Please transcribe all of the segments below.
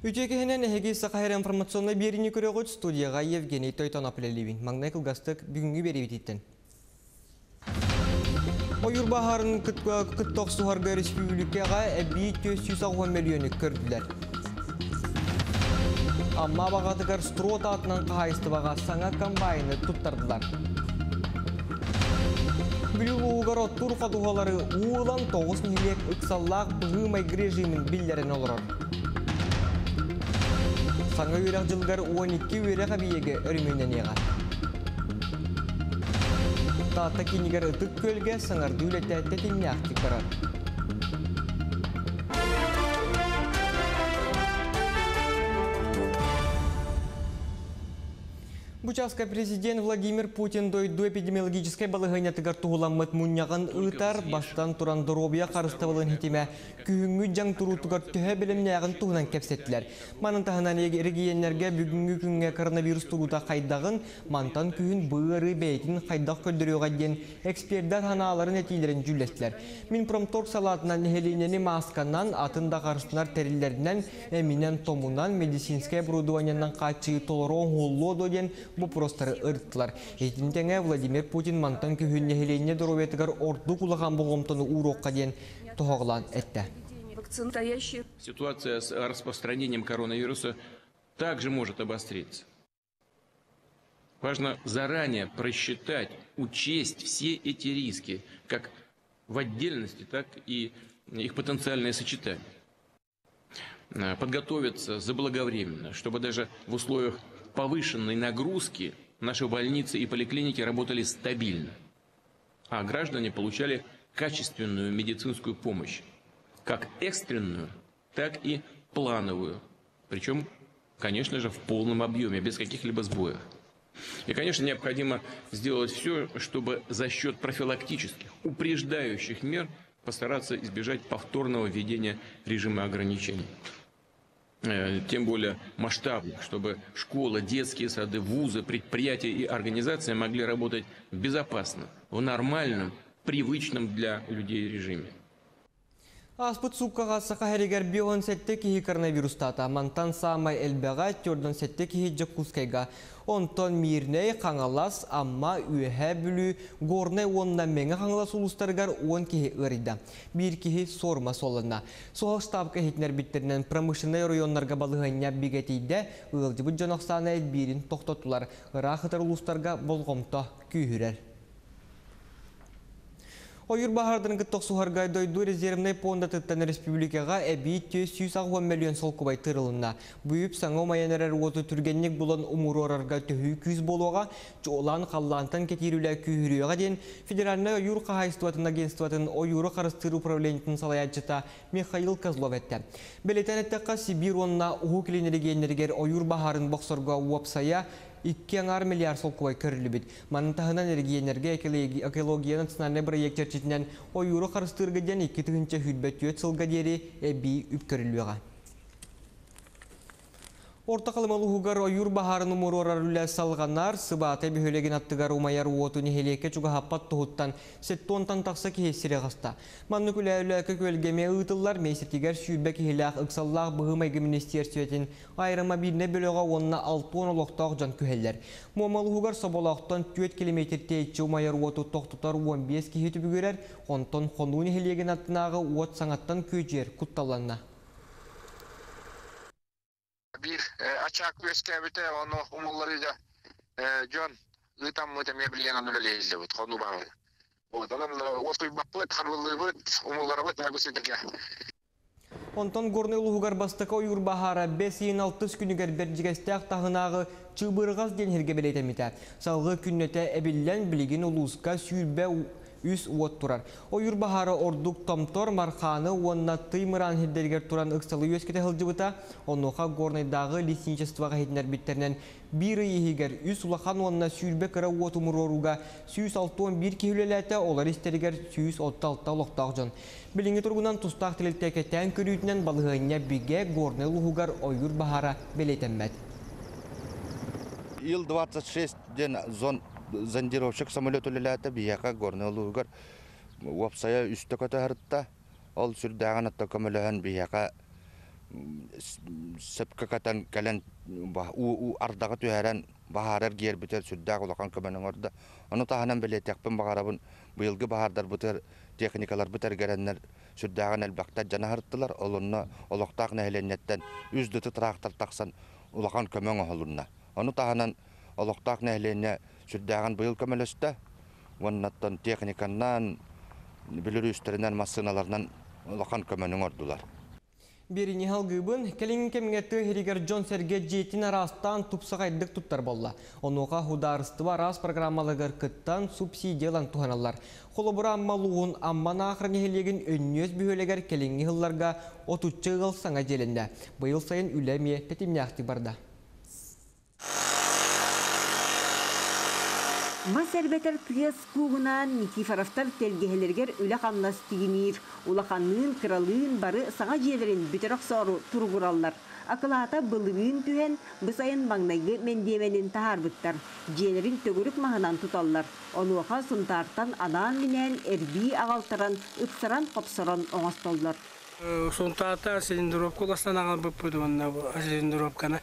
Үтекеһенен эһеги сақайыр информационный берини көрөгөт студияға Евгений Тойтоноплелибин. Маңнай кылгастык бүгүнгү берибититтен. Ойыр бахарын кыттоқ суғарга республикаға әбі 460 миллионы көрділер. Амма бағатығар строт атынан қағайысты баға саңа комбайны тұттардылар. Бүліл уғар оттур қадуғалары уылан 9 нелек ұқсаллақ бұғымай режимін білдерін олырар. Саңа үйрек жылғар 12 үйрек әбиеге өрмейнен еға. Тата кинигер ытык көлге барар. Бучаска президент Владимир Путин дойду эпидемиологической балыгыня тыгар тугуламмыт муньяган ытар бастан туран доробия карыстабылын хитиме күһүңгү жаң туру тугар төһө билимнягын тугунан кепсеттилер. Манын таханан регионнерге бүгүнгү күнгө коронавирус турута кайдагын мантан күһүн быыры бейтин кайдак көлдөрүгө ден эксперттер ханаларын этилерин жүлестилер. Минпромторг салатынан нехелинени масканан атында карыстынар териллеринен эминен томунан медицинское оборудованиянан толорон холло доден бу простары ырттылар. Эйтинтеңе Владимир Путин мантан күхүнне хеленне дороветигар орду кулаган болгомтону урокка ден тоғылан этте. Ситуация с распространением коронавируса также может обостриться. Важно заранее просчитать, учесть все эти риски, как в отдельности, так и их потенциальное сочетание. Э, Подготовиться заблаговременно, чтобы даже в условиях повышенной нагрузки наши больницы и поликлиники работали стабильно, а граждане получали качественную медицинскую помощь, как экстренную, так и плановую, причем, конечно же, в полном объеме, без каких-либо сбоев. И, конечно, необходимо сделать все, чтобы за счет профилактических, упреждающих мер постараться избежать повторного введения режима ограничений. Э, тем более масштабных, чтобы школы, детские сады, вузы, предприятия и организации могли работать безопасно, в нормальном, привычном для людей режиме. Аспыт суккаға сақахәрігер бион сәтті кихи коронавирустата мантан самай әлбәға тёрдан сәтті кихи жакускайга. Онтон мирней қаңалас амма үйәһә бүлі горнай онна меңі қаңалас улустаргар он кихи ырыда. Бир кихи сорма солына. Соғыл штаб кахитнер биттерінен промышленный районларға балығanya бигетейді ылжыбы жанақсаны бирин тоқтотулар. Ырақытар улустарга болғымта күйірер. Ойыр бахардын кыттық сухаргай дойду резервный понда тыттан республикаға әбей 160 миллион сол кубай тырылына. Бұйып саңа майянарар оты түргеннік бұлан умур орарға төхі күз болуға, жолан қаллантан кетирулі күйіріуға ден федеральный ойыр қағайстуатын агентстватын ойыры қарыстыр управлениетін салаятчыта Михаил Козлов әтті. Белетен әттіққа Сибир онына ұғы келенергенергер ойыр бахарын боқсорға уапсая 2 миллиард сол кубай көрілі Манын тағынан эргиенерге экология национальный проект черчетінен ойыры қарыстырғы ден 2 түгінші хүлбет өт сылға үп. Орта қалымалуғығар ойыр бахарын умурорар үлі салғанар, сыбаты бөхөлеген аттығар умайар уоту нехелеке чуға хаппат тұхыттан сеттонтан тақса кехесіре ғаста. Манны күлі үлі көкөлгеме ұтылар, мейсетігер сүйбе кехелақ ұқсаллақ бұғымайғы министерсиятин айрыма біріне бөліға онына 6-10 олықтақ жан. Момалуғығар соболақтан 4 километр тоқтутар 15 кехеті бүгерер, онтон қону нехелеген аттынағы уот саңаттан құтталанна. Bir e, açak göskebite onu umulları da e, John ытам мы там лелейле вот хону баа вот умуларыбыт нагусетеге Онтон горны улугар бастыка ойур бахара 5-6 күнігер бәрджігестәк тағынағы чыбырғаз ден херге белетеміті. Салғы күннете әбіллән білеген улуызға сүйірбә үс уот турар. Ойур бахара ордук томтор марханы уонна тыймыран хиддергер туран ыксалы өскете хылжыбыта, онуха горнайдағы лесничествоға хитнер биттернен биры ехигер үс улахан уонна сүйірбе кыра уот умуроруга сүйіс алтуон кеулеләті олар истерігер сүйіс отта алтта лоқтақ жон. Билинги тургунан тустақ тилеттеке тән көрүйтінен балығыня биге горны лугугар ойур бахара белетеммет. Ил 26 ден зон зондировщик самолет үлеләті бияқа горны лугар вапсая үсті көті харытта ол сүрдәған атта көміліген бияқа сөпкө катан кэлен ба- у у ардага түһәрән баһарар гер битер сүддәк улахан көмөнөң орда ону таһанан белетекпин багарабын быйылгы баһардар бытер техникалар битер гереннер сүддәгән әлбәктә жана харттылар олонна олоктак нәһленнәттән үз дыты трактор таксан улахан көмөң оһолунна ону таһанан олоктак нәһленне сүддәгән быйыл көмөлөстә воннаттан техниканнан билер үстеринен машиналарынан улахан көмөнөң ордулар Берини халгыбын келин кемгетті херигер Джон Серге жетин арастан тупсағайдық туттар болла. Онуға хударыстыва рас программалығыр кыттан субсидиялан туханалар. Холобура аммалуғын амман ақырын хелеген өннөз бүйөлегер келинги хылларға отуччы ғыл саңа желінде. Бұйыл сайын үләме петимняхти барда. Мас әрбетер тыгас кугунан Никифоровтар телгехелергер үлі қамнас тигинир. Улаханнын кыралыын бары саңа жерлерин бүтерок сору тургураллар. Акылата былыгын түһен бысайын маңнайгы мендеменин тахарбыттар. Жерлерин төгүрүк маханан туталлар. Онуаха сунтартан анан менен эрби агалтаран ыксаран копсорон оңостоллар. Сунтата силиндровка уластан аңал бұппыды онна силиндровканы.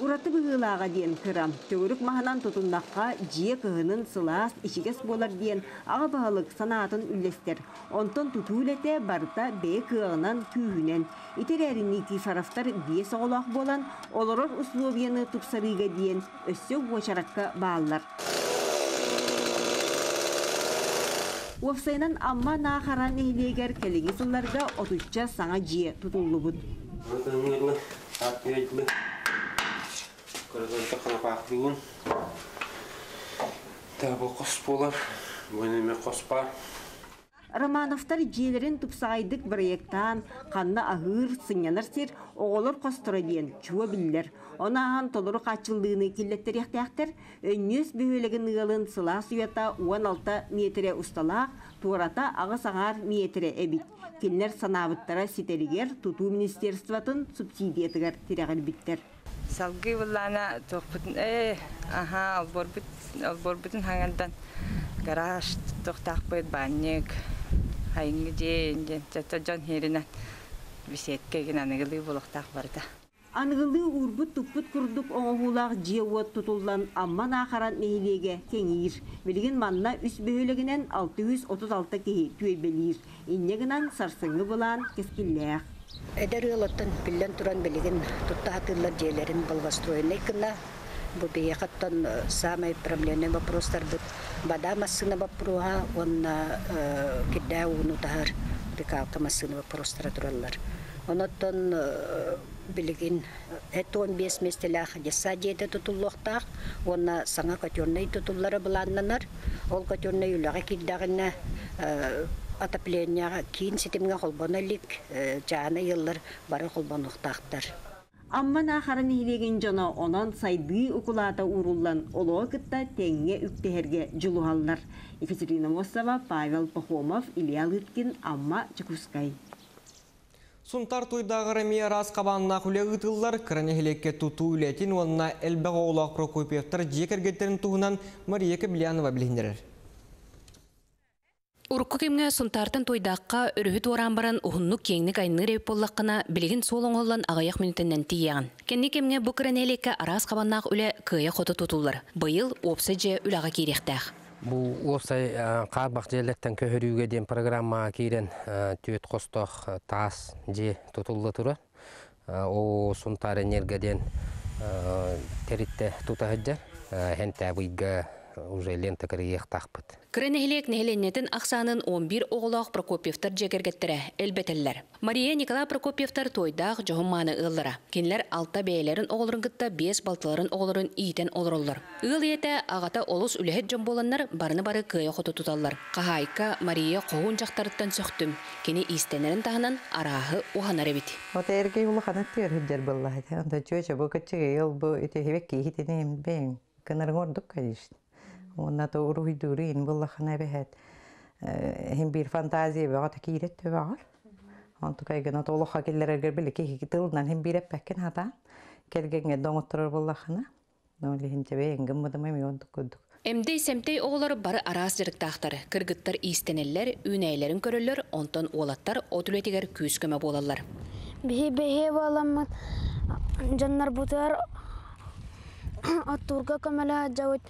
Ураты быгылаға диен кырам. Төгүрүк маханан тутуннаққа жие кыһынын сылаас ичигес болар диен аға бағылык санаатын үллестер. Онтон тутуулете барыта бээ кыағынан күүһүнен. Итерәрин Никифоровтар бие соғолақ болан, олорор условияны тупсарыга диен өссө бочаракка бааллар. Уопсайнан амма наахаран эхилегер келеги сылларга отучча саңа жие. Атмейлі, көргенді қанапақлуын. Табы қос болар, бөйнеме қос бар. Романовтар жиелерин тупсайдык проекттан канна агыр сынянар сер оголор костора диен чуа биллер. Онахан толору качылдыгыны киллеттер яхтяхтер өннөс бөөлеген ыгалын сыла суята 16 метре усталак, туурата ага саңар метре эбит. Киллер санабыттара сителигер тутуу министерствотун субсидиятыгар тирагыл биттер. Салгы буллана тохпут э аха алборбут алборбутун хангандан гараж тохтакпыт банник хайыңы же жата жон бисетке гинаныгылы булуктак барда. Анығылы урбут туппут курдук оңоһулаах жиэуот тутуллан амман ахаран мейлеге кеңиир. Билген манна үс бөһөлегинен 636 кеһи түөйбелиир. Иннегинан сарсыңы булан кескиллээх. Эдер ылыттан биллен туран билигин тутта хатыллар жээлерин болгостроенный кына бу бияхаттан самый проблемный вопростар бут. Бада массына вопрога он кидда уну тахар бикалка массына вопростар тураллар. Оноттон билигин этон бес местелах жаса жеде тутуллуктак онна саңа котёрный тутуллары буланнанар ол котёрный үлага киддагына отоплениега кийин ситимге холбоналик жаана йыллар бары холбонуктактар Амман ахарын илеген жона онан сайды укулата уруллан олоо кытта теңге үктехерге жулугаллар. Екатерина Мосова, Павел Пахомов, Илья Лыткин, Амма Чекускай. Сунтар туйдағыры миярас қабанына хүле ұтылар, кірінехілекке туту үлетін онына әлбәғі олақ Прокопьевтар жекергеттерін туғынан Мария Каблянова біліндірер. Урукку кемге сунтартын тойдаққа өрүхүт оран баран ухуннук кеңник айны реп боллаққына билигин сол оңоллан агаяк минутеннен тияған. Кенни кемге бу кіренелекке арас қабаннақ үле кыя хоты тутулар. Быйыл опсы же үлаға керектәқ. Бу опсай қабақ жерлеттен көһөрүүгө ден программа кирен түйөт костох таас же тутуллы тура. О сунтар энергеден теритте тутахыджа. Хенте уже лента кырыйық тақпыт. Кіренехилек нехеленнетін ақсанын 11 оғылақ Прокопьевтар жекергеттірі әлбетелер. Мария Николай Прокопьевтар тойдақ жоғымманы ыллыра. Кенлер алта бәйлерін оғылырын кытта 5 балтыларын оғылырын ийтен оғылырылыр. Ыл ете ағата олыс үліхет жон боланнар барыны бары кыя құты тұталар. Қағайка Мария қоғын жақтарыттан сөқтім. Кені истенерін тағынан арағы уғанар бит. Ота эрге улы ханат тер хүджер булла. Онда чөчө бу кычыгы ел бу ите хебек ки хитене бен. Кынар гордук конечно. Онна то уруйдуры ин буллахана бехет. Хим бир фантазия бага такирет төбагар. Он tukay gana толоха келлер гер биле ки тылдан хим бир эппеккен хата. Келгенге доңоттырыр буллахана. Ноли хим тебе энгем мадамай ми онтук көдүк. Эмдей семтей оғылары бары араас жырықтақтар, кыргыттар истенеллер, үнәйлерін көрілер, онтон олаттар отулетигер күйіс көмі болалар. Бихи бихи баламат жаннар бутар аттурга камала жауыт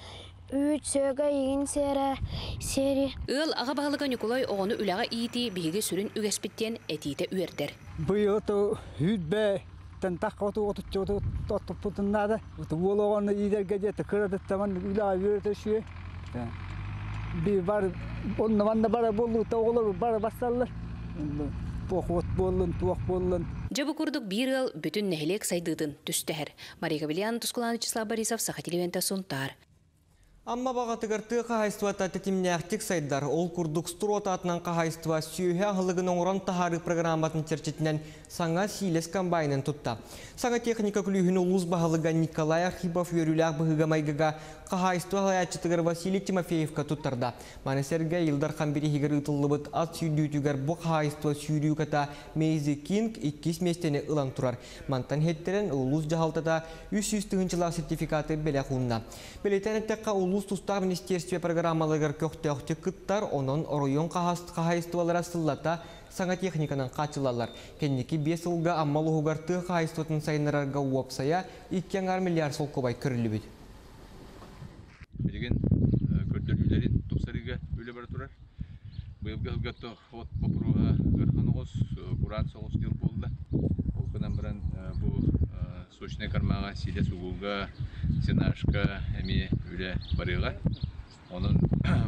үт сөга игин сера сери Ыл аға бағылыға Николай оғыны үләға иеті биге сүрін үгеспіттен әтейті үйердер. Быйыл то хүдбе тан таққату отуччуду тоттупутуннада утуолоғаны идерге жете кырдыттаман үлаа үйерте шуе би бар онна манда бара болу тоголор бара бассаллар похот боллун туох боллун Жабы курдук бир ыл бүтүн нәһилек сайдыдын түстәһәр. Мария Гавилян, Тускулан Вячеслав Борисов, Сахатилевента Сунтар. Амма бағатыгар ты қағайстыва тәті тимняқтик сайдар, ол күрдік стурот атынан қағайстыва сүйе ағылығын оңыран тахары программатын терчетінен саңа силес комбайнын тұтта. Саңа техника күлігін ұлыз бағалыға Николай Архипов өріләқ бұғыға майгыға қағайстыва ғаятчытыгар Василий Тимофеевка тұттарда. Маны Сергей Илдар Хамбери хигер ұтылыбыт ат сүйдүйтүгер бұ қағайстыва сүйрүү ката Мейзи Кинг 2 местені ылан тұрар. Мантан хеттерен ұлыз жағалтата 300 тығынчылақ сертификаты беле құнна. Белетенеттекка улус тустар министерстве программалыгар көктөктө кыттар онон оройон кахайстывалара сыллата саңа техниканын качылалар. Кенники 5 жылга аммалугар ты кахайстытын сайнарарга уопсая 2 миллиард сол жыл болды. Ол кынан бірін бу сочный кармага силе сугуга сенашка эми үле барыга. Onun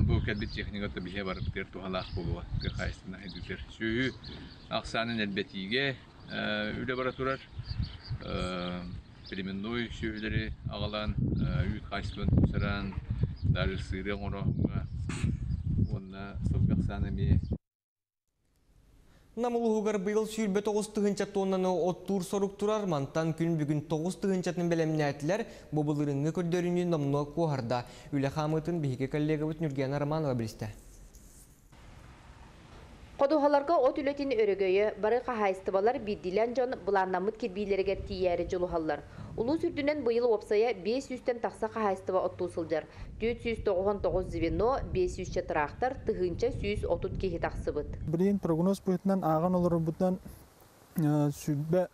bu kəlbit texnikata bihe barып тер тухалақ болуға қайсына хедүтер. Сүйі ақсанын әлбетиге үле бара турар. Племенной сүйілері ағалан, үйт қайсыбын тұсыран, дары сыры оңырағыға. Онна сылғы ақсаны ме Намылуғығар бұйыл сүйілбе 9 тұғынча тоннаны оттур сорук турар мантан күн бүгін 9 тұғынчатын бәлеміне әтілер бұбылырыңы көрдеріне намны қоғарда. Үлі қамытын бейге коллега бұт Нүрген Арманова білісті. Қодуғаларға от үлетін өрігөйі бары қағайыстыбалар биддилен жон бұланнамыт кербейлерге тиярі жылуғалар. Улу сүрдінен бұйыл опсая 500-тен тақса қағайыстыба отту сылжар. 499 звено, 500 трақтар, тұғынча 130 кехи тақсыбыт. Бірін прогноз бұйтынан ағын олар бұтынан сүрбе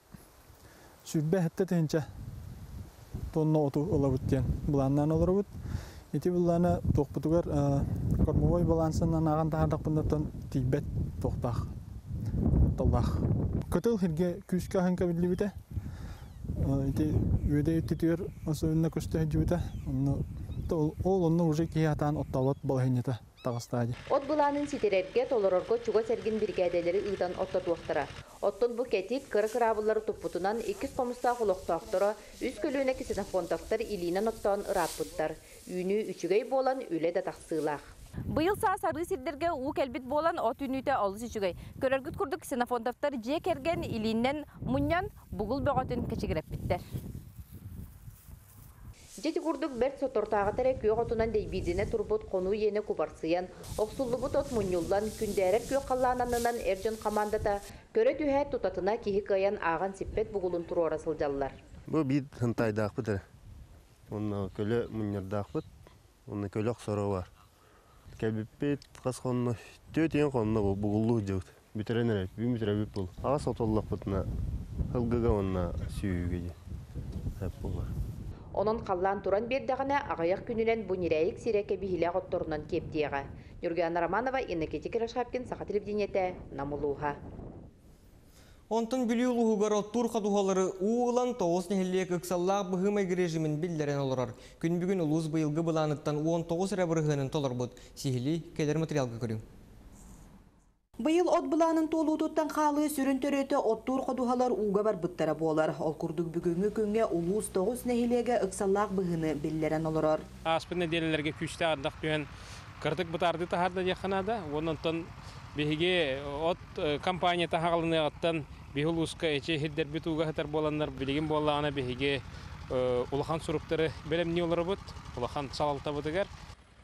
сүрбе хетте тенче тонна оту ола бұттен бұланнан олар бұт. Ити бұланы тоқпытугар кормовой балансынан ағын тағардақ бұндартан тейбет тоқтақ толлақ. Көтіл хирге жүбіте. Ол онны уже киятан отталат. От бұланын ситерерге толорорго чуга серген бригадалары ыйдан отта туақтыра. Оттон бу кетик кыры кырабылары туппутунан 2 комуста құлықтақтыра, үз көлүүне ксенофонтақтар илинен оттан ыраппыттар. Үйні үчүгей болан үле да тақсылақ. Быйыл са сары сирдерге у келбит болан от үнүтэ олус үчүгэй. Көрөргүт курдук ксенофонтовтар же керген илинен муньян бугул бөгөтүн кечигиреппиттер. Жети курдук берт сотортағы тәрі отунан дейбидіне турбут кону ені кубарсыян, оксуллубут от муньюллан күндәрер көк қаллананынан эржен командата көрө түхә тутатына кихи каян аған сиппет бугулун туруора сылжаллар. Бу бит хынтайдаак бытыр. Онна көлө муньярдаак быт. Онна көлө оксоро бар. Кәбиппет кас конно төт ен конно бу бугулу жыгыт. Битеренер, би битеребип бул. Ага сотоллак бытына. Хылгыга онна сүйүгө. Хеп булар. Онон қаллан туран бердіғіне ағаяқ күнілен бұнирәйік сиреке бихиле ғотторунан кептиеға. Нүргена Романова, Иннокети Кирашхапкин, Саха телевидениете, Намулуха. Онтын білі ұлығығар оттур қадуғалары уылан тоғыз нәхілек ұқсаллақ бұғымай режимін білдерен олырар. Күн бүгін ұлыз бұйылғы бұланыттан 19 рәбірғының толыр бұд. Сихили кедер материалға көрім. Быйыл от бұланын толу туттан қалы сүрін төрөті оттур қодуғалар уға бар бұттара болар. Ол күрдік бүгінгі күнге улус тоғыз нәхилеге ұқсаллақ бұғыны білдерен олырар. Аспын неделелерге күшті ардақ түйен кырдык бутарды тахарда яханада. Ононтон биһиге от компания тахалыны аттан бихул уска эче хиддер битуга хатар боланнар билигин боллагана биһиге улахан суруктары белемни олар бут. Улахан салалта бутыгар.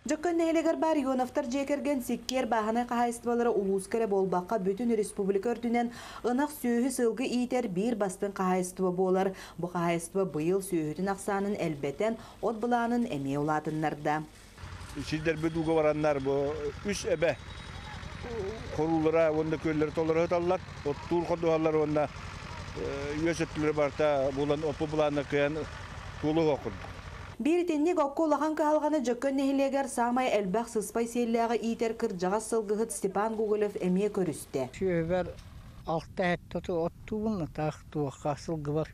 Жоккөн нәһелегер бар Ионовтар жекерген сиккер баханы қағайыстыбалары улускере болбаққа бүтін республика өрдінен ынақ сүйі сылғы итер бір бастын қағайыстыбы болар. Бұ қағайыстыбы бұйыл сүйітін ақсанын әлбетен от бұланын әме ұлатынларда. Сиздер бүдуга бараннар бу үс эбе корулара онда көллөр толор хаталлар. Оттур ходуаллар онда үөсөттүлөр барта булан опу буланы кыян тулу tenni gokko lahan kaalgаны жөккөн нехилегер самай элбах сыспай селләгы итер кыр жага сылгыхыт Степан Гуголев эме көрүстө. Алты әттоты оттуын тақ туаққа сылгыба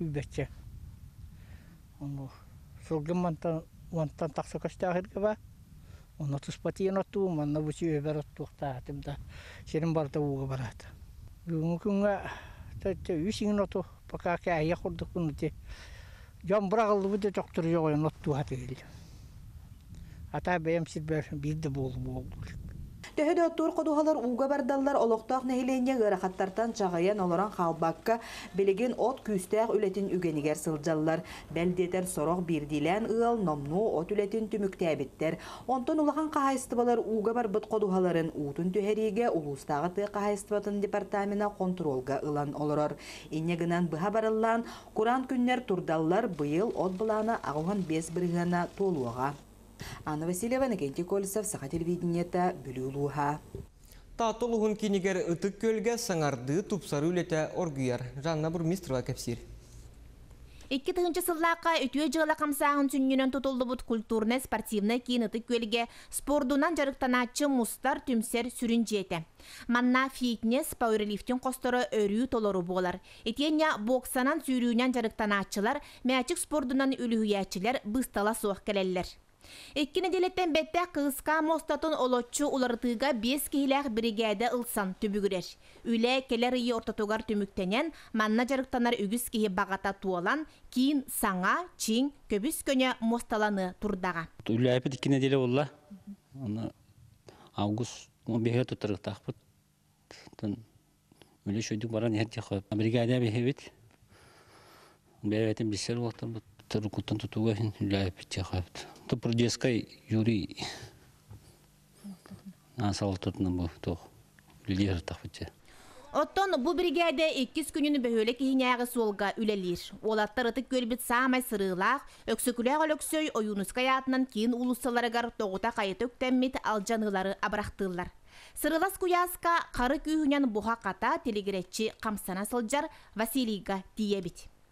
тақсы. Оны тұспатиын отту, манна бұ шөбер оттуақта атымда. Серін барда уғы барады. Бүгінгі күнге тәтті үсіңін оту, пока бұды жоқтыр жоқ. Ата. Төһөдө оттур кодухалар уга бардаллар олохтоох нехиленне гырахаттартан чагаян олоран халбакка билеген от күстәк үлетин үгенигер сылжаллар. Бәлдетер сорох бирдилен ыал номну от үлетин түмүктәбиттер. Онтон улахан кахайстыбалар уга барбыт кодухаларын уутун төһәриге улустагы ты кахайстыбатын департамена контролга ылан олорор. Инне гынан быха барыллан Куран күннер турдаллар быйыл от булана агухан бес биргана толуага. Анна Васильева, Накенти Колесов, Саха телевидениета, Бүлюлуха. Татылуғын кенегер ытык көлге саңарды тупсары үлеті оргүйер. Жанна Бурмистрова кәпсир. Икки тыгынчы сыллааққа өтуе жылы қамсағын сүнненен тұтылды бұд культурны спортивны кейін ытык көлге спордунан жарықтанатчы мустар түмсер сүрін жеті. Манна фитнес, пауэрлифтин қостары өрүү толору болар. Етенне боксанан сүйрүүнен жарықтанатчылар, мәчік спордунан үліхуячылар быстала соқ келелер. Икки неделеттен бетте кыыска мостатын олотчу уларытыга бес кихилях бригада ылсан түбүгүрер. Үле келер ии ортотугар түмүктенен манна жарыктанар үгүс кихи багата туолан кийин саңа, чиң, көбүс көне мосталаны турдага. Үле айпыт икки неделе болла. Аны август 15 тутырыктакпыт. Тын үле шөйдүк баран ерте коюп. Бригада бехебит. Беветин бисер болтон Туркутан тутуга үле айпыт коюп. Тупрудескай Юрий асал тутны бу тох лидер тахпыча. Оттон бу бригада 2 күнүн бөхөле кихинягы солга үлелир. Олаттар ытык көлбит самай сырылах, өксөкүләг өлөксөй оюнуска ятынан кийин улуссаларыгар тогута кайыт өктәммит алжанылары абрактылар. Сырылас куяска кары күйүнен буха ката телегеретчи камсана сылжар Василийга тиебит.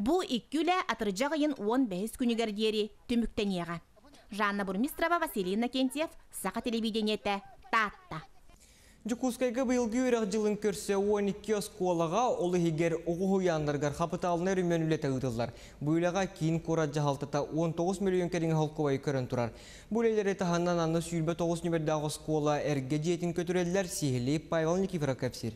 Бу иккүле атыржағайын 15 күнігер дери түміктенеға. Жанна Бурмистрова, Василий Накентьев, Саха телевидениеті, Татта. Жукускайга быйылгы үрәк жылын көрсе 12 осколаға олы егер оғу яндыргар қапыталына рүмен үлеті ұдылар. Бұйлаға кейін кора жағалтыта 19 миллион кәрін халқывай көрін тұрар. Бұлелері таханнан анны сүйілбе 9 нөбердағы скола әрге жетін көтірелілер сихили Павел Никифоров кәпсір.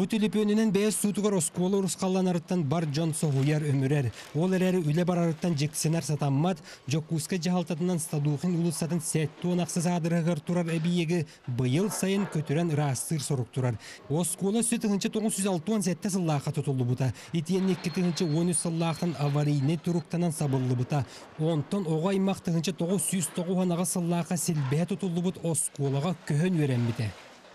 Бу түліпөнінен бәйіз сутугар осколы ұрысқалланарыттан бар жон соғуяр өмірер. Ол әрәрі үлі барарыттан жексенер сатаммат, жоккуска жағалтатынан стадухын улысатын сәтті онақсыз адырығыр турар әбиегі бұйыл сайын көтірен растыр сорук турар. Оскола сөтігінші 906 сәтті сыллаға тұтылы бұта. Итиен 2-тігінші 13 сыллақтан аварийне тұруқтанан сабылы бұта. Онтон оға аймақтығыншы 909 анаға сыллаға сілбе тұтылы бұт осколаға көхін өрен біте.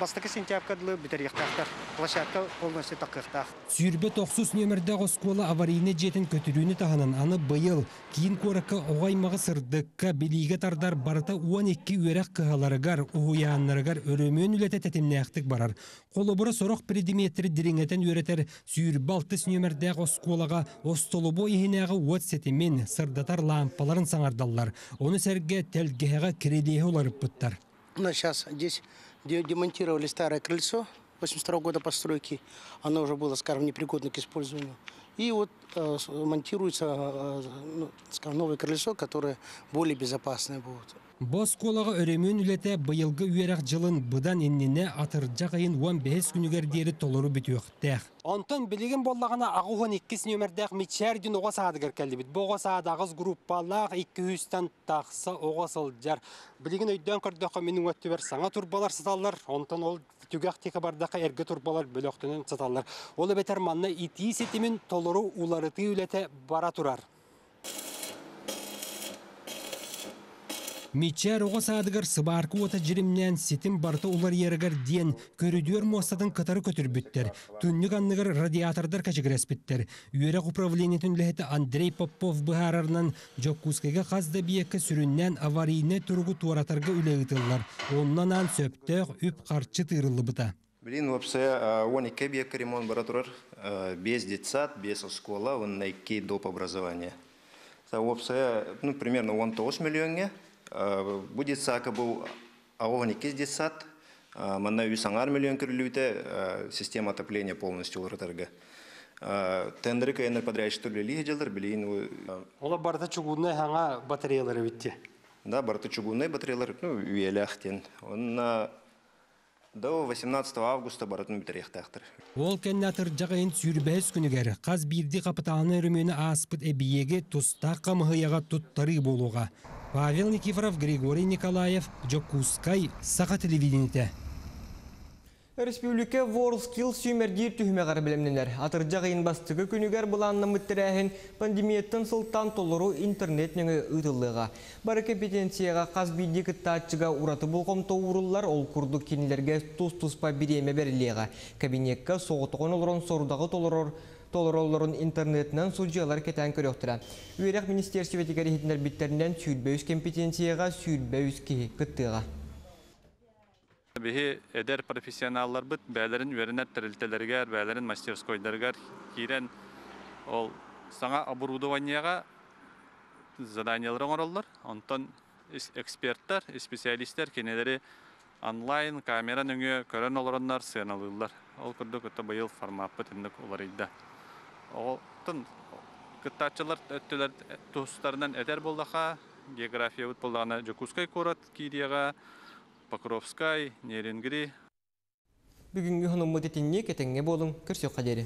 бастыкы сентябрьдылы битериектахтар. Площадка полностью таккыктах. Сүйірбе 90 нөмірді оскола аварийны жетін көтірүүні тағанын аны бұйыл кейін коракка оғаймағы сырдыққа біліге тардар барыта 12 үйерек кығаларыгар, уғуянларыгар өрөмөн үлеті тәтімнәқтік барар. Қолыбыры сорок предиметрі диреңетен өретер сүйірбе 6 нөмірді осколаға остолубо ихинәғы уот сетімен сырдатар лампаларын саңардаллар. Оны сәрге тәлгеға кірелеге оларып бұттар. У нас сейчас здесь де- демонтировали старое крыльцо 82 года постройки. Оно уже было, скажем, непригодно к использованию. И вот э, монтируется, э, ну, скажем, новое крыльцо, которое более безопасное будет. Бос колаға өрөмөн үлете бұйылғы үйерек жылын бұдан еннене атыржа қайын 15 күнігер дері толыру бүтіөқтәқ. Онтон білеген боллағына ағуған 2 нөмірдәқ митшәр дүн оға садығыр кәлді біт. Бұға садағыз группалақ 200-тан тақса оға сылжар. Білеген өйден көрдіққа менің өтті бер саңа турбалар саталар. Онтон ол түгәк тегі бардаққа әрге турбалар бөліқтінен саталар. Ол бетер манна ити сетімін толыру уларыты үлете бара турар. Мичер оға садығыр сыбарқы ота жиримнен сетім барты улар ерігір ден көрүдүөр мостатын кытары көтірбіттер. Түннік анныгыр радиатордар кәчігірәспіттер. Үйерек управлениетін ләхеті Андрей Попов бұхарарынан жоккускеге қазда биекке сүріннен аварийне тұрғы туаратарға үлегітілар. Оннан ан сөптөк үп қарчы тырылы бұта. Блин, вообще, он и кебе ремонт баратурар, без детсад, без школа, он на ики доп образования. Вообще, ну, примерно он тош миллионге, будет сака был, а он и кез детсад, манна юсангар миллион кирлюте, система отопления полностью уратарга. Тендеры кайнер подрядчик лиги делар, блин, Ола барда чугунна хаңа батареялары бітті. да, барты чугунный батареялар, ну. Он на до 18 августа баратын битерехтахтар. Ол кәннатыр жағайын сүйірбәс күнігер, қаз бірді қапытаны үрімені аспыт әбиеге тұстақ қамығыяға тұттары болуға. Павел Никифоров, Григорий Николаев, Джокускай, Сақа телевидениеті. Республика WorldSkills сүймердер түхімеғар білімнелер. Атыржа ғайын бастығы күнігер бұланны мүттірәхін пандемияттың сылтан толыру интернет нөңі ұтылыға. Бары компетенцияға қаз бейді кіттатчыға ураты бұлғым тоғырылар ол күрді кенілерге тұс-тұспа біреме берілеға. Кабинетка соғытығын олырын сорудағы толырыр толыролларын интернетінен судьялар кетен көріқтіра. Үйерек министерсі ветігері хетінер біттерінен сүйілбәуіз компетенцияға сүйілбәуіз кеге кіттіға. Биһи эдер профессионаллар бит бәләрен үренәт терилтеләргә, бәләрен мастерскойларга кирен ол саңа оборудованиега заданиялар оңораллар. Онтон ис- эксперттар, специалисттер кенелери онлайн камера нөңө көрөн олороннар сыналылар. Ол күрдүк өтө быйыл формат битинник улар идде. Ол тын кыттачылар өттүлөр тустарынан эдер болдаха география бит болдагана Жокускай корот кириега Покровскай, Неренгри, Бүгінгі хұнымы тетінне кетенге болың, көрсе қадері.